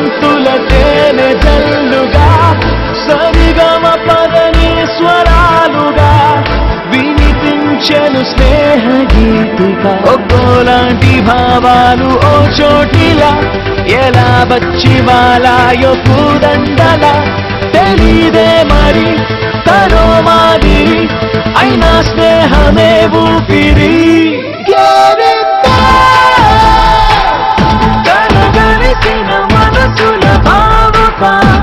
గంతుల తేనె జల్లుగా సరిగమ పదని స్వరాలుగా వినిపించను స్నేహ గీతిగా ఒక్కోలాంటి భావాలు ఓ చోటిలా ఎలా వచ్చి వాలాయో కూదండలా తెలీదే మరి తరో మాదిరి అయినా స్నేహమే ఊపిరి. tiempo.